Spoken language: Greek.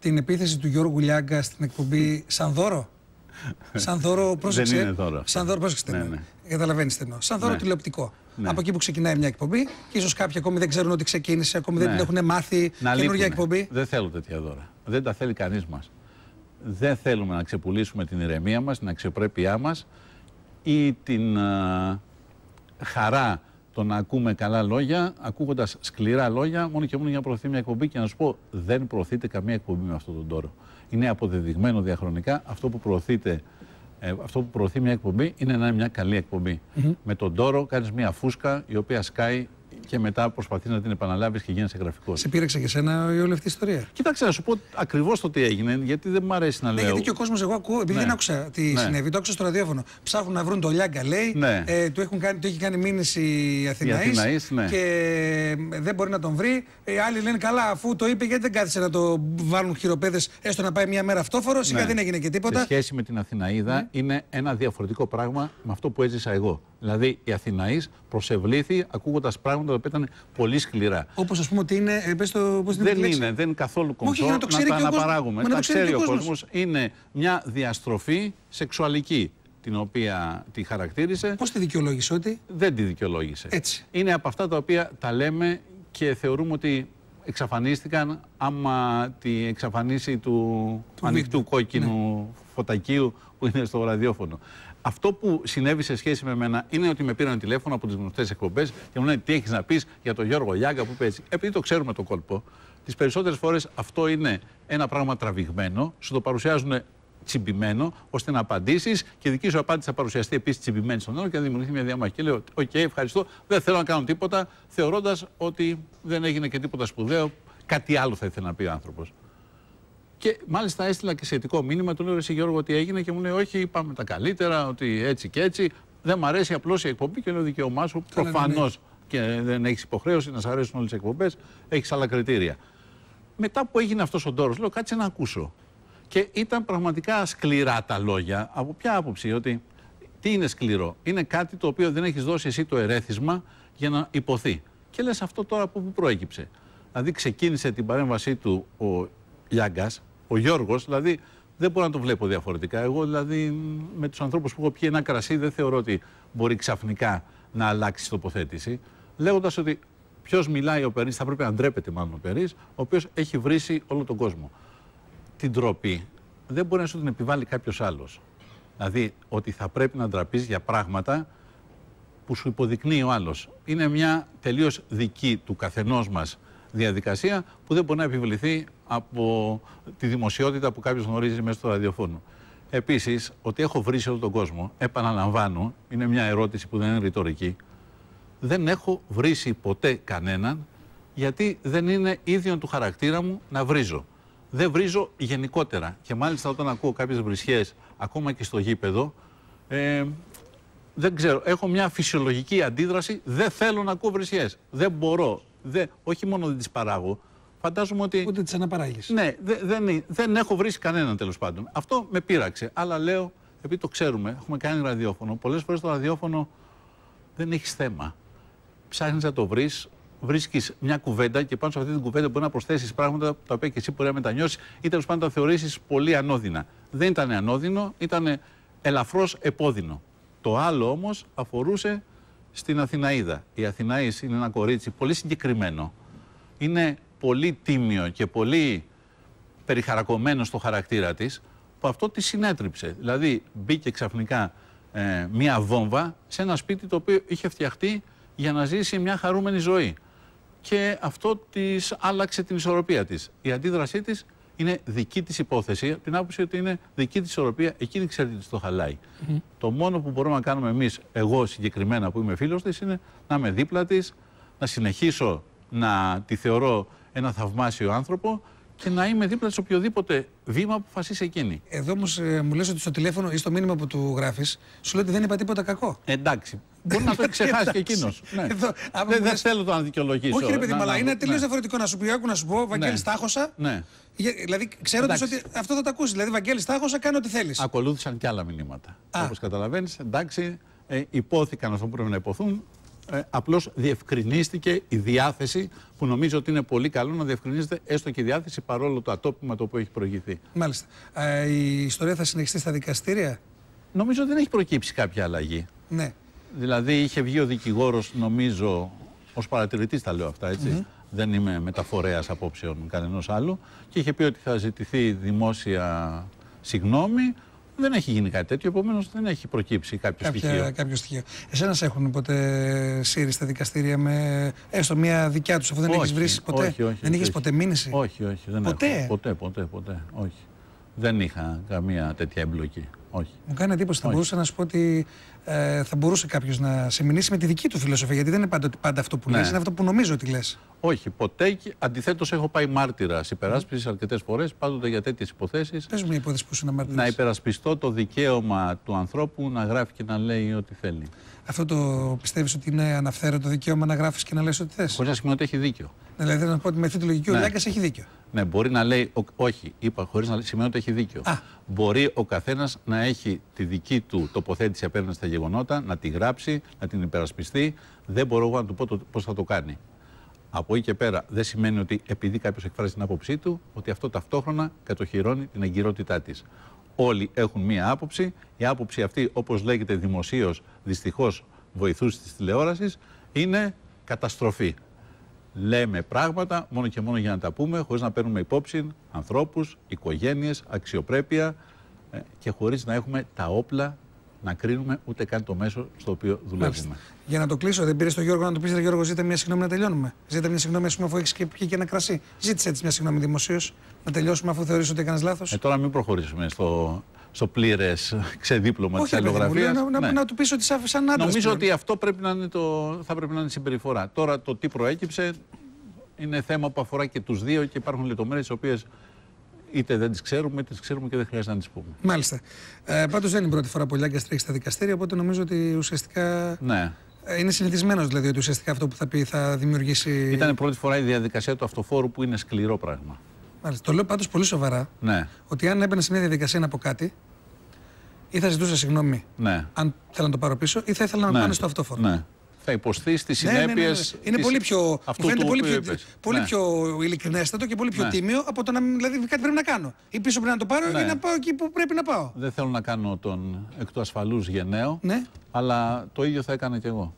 την επίθεση του Γιώργου Λιάγκα στην εκπομπή σαν δώρο. Σαν δώρο, πρόσεξε. Δεν είναι δώρο. Σαν δώρο, πρόσεξε. Ναι, Ναι, ναι. Καταλαβαίνεις τι εννοώ. Σαν δώρο Ναι. τηλεοπτικό. Ναι. Από εκεί που ξεκινάει μια εκπομπή και ίσως κάποιοι ακόμη δεν ξέρουν ότι ξεκίνησε, ακόμη δεν Ναι. την έχουν μάθει. Να Καινούργια λείπουνε. εκπομπή. Δεν θέλω τέτοια δώρα. Δεν τα θέλει κανείς μας. Δεν θέλουμε να ξεπουλήσουμε την ηρεμία μας, την αξιοπρέπειά μας ή την α, χαρά το να ακούμε καλά λόγια, ακούγοντας σκληρά λόγια, μόνο και μόνο για να προωθεί μια εκπομπή και να σου πω δεν προωθείται καμία εκπομπή με αυτόν τον τόρο. Είναι αποδεδειγμένο διαχρονικά αυτό που προωθείται ε, αυτό που προωθεί μια εκπομπή είναι να είναι μια καλή εκπομπή. Με τον τόρο κάνεις μια φούσκα η οποία σκάει και μετά προσπαθείς να την επαναλάβεις και γίνεσαι γραφικός. Σε πήρεξε και σένα η όλη αυτή η ιστορία; Κοίταξε να σου πω ακριβώς το τι έγινε, γιατί δεν μου αρέσει να Ναι, λέω. γιατί και ο κόσμος, εγώ ακούω, επειδή Ναι. δεν άκουσα τι Ναι. συνέβη, το άκουσα στο ραδιόφωνο. Ψάχνουν να βρουν το Λιάγκα, λέει. Ναι. Ε, του, έχουν κάνει, του έχει κάνει μήνυση η Αθηναής, Αθηναής, ναι. και ε, δεν μπορεί να τον βρει. Ε, άλλοι λένε καλά, αφού το είπε, γιατί δεν κάθισε να το βάλουν χειροπέδες, έστω να πάει μια μέρα αυτόφορος. Σιγά Ναι. δεν έγινε και Σε τίποτα. σχέση με την Αθηναίδα είναι ένα διαφορετικό πράγμα με αυτό που έζησα εγώ. Δηλαδή η Αθηναής προσευλήθη ακούγοντας πράγματα που ήταν πολύ σκληρά. Όπως ας πούμε ότι είναι. Ε, πες το, πώς την Δεν τη λέξη; είναι, δεν είναι καθόλου κομψό Όχι, για να το ξέρει τα και ο κόσμος. αναπαράγουμε. Μα να Τα το ξέρει ξέρει και ο ο κόσμος. κόσμος. Είναι μια διαστροφή σεξουαλική την οποία τη χαρακτήρισε. Πώς τη δικαιολόγησε ότι; δεν τη δικαιολόγησε. Έτσι. Είναι από αυτά τα οποία τα λέμε και θεωρούμε ότι εξαφανίστηκαν άμα τη εξαφανίσει του, Του ανοιχτού βίντεο. κόκκινου φωτακίου που είναι στο ραδιόφωνο. Αυτό που συνέβη σε σχέση με μένα είναι ότι με πήραν τηλέφωνο από τις γνωστές εκπομπές και μου λένε τι έχεις να πεις για τον Γιώργο Λιάγκα που παίζει. Επειδή το ξέρουμε το κόλπο, τις περισσότερες φορές αυτό είναι ένα πράγμα τραβηγμένο, σου το παρουσιάζουν τσιμπημένο, ώστε να απαντήσεις και η δική σου απάντηση θα παρουσιαστεί επίσης τσιμπημένη στον άλλο και να δημιουργηθεί μια διαμάχη. Και λέω: Οκ, ευχαριστώ, δεν θέλω να κάνω τίποτα, θεωρώντας ότι δεν έγινε και τίποτα σπουδαίο, κάτι άλλο θα ήθελε να πει ο άνθρωπος. Και μάλιστα έστειλα και σχετικό μήνυμα, του λέω: Εσύ Γιώργο, τι έγινε, και μου λέει: Όχι, είπαμε τα καλύτερα, ότι έτσι και έτσι. Δεν μ' αρέσει απλώς η εκπομπή και λέω: Δικαίωμά σου, Καλά, ναι, προφανώς και δεν έχεις υποχρέωση να σ' αρέσουν όλες τι εκπομπές, έχεις άλλα κριτήρια. Μετά που έγινε αυτός ο τόρο, λέω: Κάτσε να ακούσω. Και ήταν πραγματικά σκληρά τα λόγια. Από ποια άποψη, ότι τι είναι σκληρό; Είναι κάτι το οποίο δεν έχεις δώσει εσύ το ερέθισμα για να υποθεί. Και λες αυτό τώρα από πού προέκυψε. Δηλαδή ξεκίνησε την παρέμβασή του ο Λιάγκας, ο Γιώργος, δηλαδή δεν μπορώ να το βλέπω διαφορετικά. Εγώ δηλαδή με τους ανθρώπους που έχω πιει ένα κρασί δεν θεωρώ ότι μπορεί ξαφνικά να αλλάξει τοποθέτηση. Λέγοντας ότι ποιος μιλάει ο Περίς, θα πρέπει να ντρέπεται μάλλον ο Περίς, ο οποίος έχει βρήσει όλο τον κόσμο την τροπή δεν μπορεί να σου την επιβάλλει κάποιος άλλος. Δηλαδή ότι θα πρέπει να ντραπείς για πράγματα που σου υποδεικνύει ο άλλος. Είναι μια τελείως δική του καθενός μας διαδικασία που δεν μπορεί να επιβληθεί από τη δημοσιότητα που κάποιος γνωρίζει μέσα στο ραδιοφώνο. Επίσης, ότι έχω βρει σε όλο τον κόσμο, επαναλαμβάνω, είναι μια ερώτηση που δεν είναι ρητορική. Δεν έχω βρήσει ποτέ κανέναν γιατί δεν είναι ίδιο του χαρακτήρα μου να βρίζω. Δεν βρίζω γενικότερα. Και μάλιστα όταν ακούω κάποιες βρισιές, ακόμα και στο γήπεδο, ε, δεν ξέρω, έχω μια φυσιολογική αντίδραση, δεν θέλω να ακούω βρισιές. Δεν μπορώ. Δεν, όχι μόνο δεν τις παράγω, φαντάζομαι ότι... Ούτε τις αναπαράγεις. Ναι, δε- δεν, δεν έχω βρει κανέναν τέλος πάντων. Αυτό με πείραξε. Αλλά λέω, επειδή το ξέρουμε, έχουμε κάνει ραδιόφωνο. Πολλές φορές το ραδιόφωνο δεν έχει θέμα. Ψάχνεις να το βρεις, βρίσκεις μια κουβέντα και πάνω σε αυτή την κουβέντα μπορεί να προσθέσεις πράγματα τα οποία και εσύ μπορεί να μετανιώσεις ή τέλος πάντων τα θεωρήσεις πολύ ανώδυνα. Δεν ήταν ανώδυνο, ήταν ελαφρώς επώδυνο. Το άλλο όμως αφορούσε στην Αθηναίδα. Η Αθηναής είναι ένα κορίτσι πολύ συγκεκριμένο. Είναι πολύ τίμιο και πολύ περιχαρακωμένο στο χαρακτήρα της που αυτό τη συνέτριψε. Δηλαδή μπήκε ξαφνικά ε, μία βόμβα σε ένα σπίτι το οποίο είχε φτιαχτεί για να ζήσει μια χαρούμενη ζωή. Και αυτό της άλλαξε την ισορροπία της. Η αντίδρασή της είναι δική της υπόθεση, από την άποψη ότι είναι δική της ισορροπία, εκείνη ξέρει τι της το χαλάει. Το μόνο που μπορούμε να κάνουμε εμείς, εγώ συγκεκριμένα που είμαι φίλος της, είναι να είμαι δίπλα της, να συνεχίσω να τη θεωρώ ένα θαυμάσιο άνθρωπο και να είμαι δίπλα της οποιοδήποτε βήμα που αποφασίσει εκείνη. Εδώ όμως μου λες ότι στο τηλέφωνο ή στο μήνυμα που του γράφεις, σου λέει ότι δεν είπα τίποτα κακό. Εντάξει. Μπορεί να το έχει ξεχάσει και εκείνος. Ναι. Εδώ, άμα Δεν μου δεν λες- θέλω το να δικαιολογήσω. Όχι, ρε παιδί, Να- μου, αλλά να- είναι τελείως ναι. διαφορετικό να σου πει. Άκου να σου πω, Βαγγέλη, Ναι. τάχωσα. Ναι. Για- Δηλαδή, ξέροντα Εντάξει. ότι αυτό θα το ακούσεις. Δηλαδή, Βαγγέλη, τάχωσα, κάνω ό,τι θέλεις. Ακολούθησαν και άλλα μηνύματα. Α. Όπως καταλαβαίνεις, εντάξει, ε, υπόθηκαν αυτό που πρέπει να υποθούν. Ε, Απλώς διευκρινίστηκε η διάθεση που νομίζω ότι είναι πολύ καλό να διευκρινίζεται έστω και η διάθεση παρόλο το ατόπιμα το οποίο έχει προηγηθεί. Μάλιστα. Ε, η ιστορία θα συνεχιστεί στα δικαστήρια; Νομίζω δεν έχει προκύψει κάποια αλλαγή. Ναι. Δηλαδή είχε βγει ο δικηγόρος νομίζω ως παρατηρητής τα λέω αυτά έτσι. Δεν είμαι μεταφορέας απόψεων κανενός άλλου και είχε πει ότι θα ζητηθεί δημόσια συγγνώμη. Δεν έχει γίνει κάτι τέτοιο, επομένως δεν έχει προκύψει κάποιο στοιχείο. Κάποια, κάποιο στοιχείο. Εσένας σε έχουν ποτέ σύρει στα δικαστήρια με έστω μια δικιά τους, αφού δεν έχεις Όχι, βρεις ποτέ; όχι, όχι, δεν είχες όχι. ποτέ μήνυση; Όχι, όχι, δεν Ποτέ; έχω. Ποτέ, ποτέ, ποτέ, όχι. Δεν είχα καμία τέτοια εμπλοκή, όχι. Μου κάνει εντύπωση. Θα Όχι. μπορούσα να σου πω ότι ε, θα μπορούσε κάποιος να σε μηνύσει με τη δική του φιλοσοφία. Γιατί δεν είναι πάντα, ότι πάντα αυτό που Ναι. λες, είναι αυτό που νομίζω ότι λες. Όχι, ποτέ. Αντιθέτως, έχω πάει μάρτυρα υπεράσπισης αρκετές φορές, πάντοτε για τέτοιες υποθέσεις. Πες μου μια υπόθεση που σου να Να μαρτυρήσει. υπερασπιστώ το δικαίωμα του ανθρώπου να γράφει και να λέει ό,τι θέλει. Αυτό το πιστεύεις ότι είναι αναφέρετο δικαίωμα να γράφεις και να λες ό,τι θες; Χωρίς να σημαίνει ότι έχει δίκιο. Δηλαδή θέλω να πω ότι με αυτή τη λογική ο Ναι. Λιάγκα έχει δίκιο. Ναι, μπορεί να λέει. ο- όχι, είπα χωρίς να σημαίνει ότι έχει δίκιο. Α. Μπορεί ο καθένας να έχει τη δική του τοποθέτηση απέναντι στα γεγονότα, να τη γράψει, να την υπερασπιστεί. Δεν μπορώ εγώ να του πω πώς θα το κάνει. Από εκεί και πέρα δεν σημαίνει ότι επειδή κάποιος εκφράζει την άποψή του, ότι αυτό ταυτόχρονα κατοχυρώνει την εγκυρότητά της. Όλοι έχουν μία άποψη. Η άποψη αυτή, όπως λέγεται δημοσίως, δυστυχώς βοηθούσε της τηλεόρασης, είναι καταστροφή. Λέμε πράγματα μόνο και μόνο για να τα πούμε, χωρίς να παίρνουμε υπόψη ανθρώπους, οικογένειες, αξιοπρέπεια ε, και χωρίς να έχουμε τα όπλα να κρίνουμε ούτε καν το μέσο στο οποίο δουλεύουμε. Για να το κλείσω, δεν πήρες τον Γιώργο να του πεις: Ρε Γιώργο, ζήτα μια συγγνώμη να τελειώνουμε. Ζήτα μια συγγνώμη, ας πούμε, αφού έχεις και πιει και ένα κρασί. Ζήτησε έτσι μια συγγνώμη δημοσίως να τελειώσουμε αφού θεωρείς ότι έκανες λάθος. Ε, τώρα μην προχωρήσουμε στο, στο πλήρες ξεδίπλωμα της Όχι, ρε παιδί μου, λέω, αλληλογραφία. να, να, να του πεις ότι σαν, σαν άντρα. Νομίζω ότι αυτό πρέπει να είναι το, θα πρέπει να είναι η συμπεριφορά. Τώρα το τι προέκυψε είναι θέμα που αφορά και τους δύο και υπάρχουν λεπτομέρειες τις οποίες είτε δεν τις ξέρουμε είτε τις ξέρουμε και δεν χρειάζεται να τις πούμε. Μάλιστα. Ε, Πάντως δεν είναι η πρώτη φορά που ο Λιάγκα τρέχει στα δικαστήρια, οπότε νομίζω ότι ουσιαστικά. Ναι. ε, Είναι συνηθισμένος δηλαδή ότι ουσιαστικά αυτό που θα πει θα δημιουργήσει. Ήταν η πρώτη φορά η διαδικασία του αυτοφόρου που είναι σκληρό πράγμα. Μάλιστα. Το λέω πάντως πολύ σοβαρά Ναι, ότι αν έμπαινε σε μια διαδικασία να πω κάτι, ή θα ζητούσα συγγνώμη ναι. αν θέλω να το πάρω πίσω, ή θα ήθελα να ναι. πάνε στο αυτόφορο. Ναι. Θα υποστεί τι Ναι, ναι, ναι, ναι. συνέπειες Είναι της- πολύ πιο, μου αυτού φαίνεται του πολύ, οποίου πιο, είπες. πολύ Ναι. πιο ειλικρινέστατο και πολύ πιο Ναι. τίμιο από το να μην- δηλαδή κάτι πρέπει να κάνω. Ή πίσω πρέπει να το πάρω Ναι. ή να πάω εκεί που πρέπει να πάω. Δεν θέλω να κάνω τον εκ του ασφαλούς γενναίο, Ναι. αλλά το ίδιο θα έκανα κι εγώ.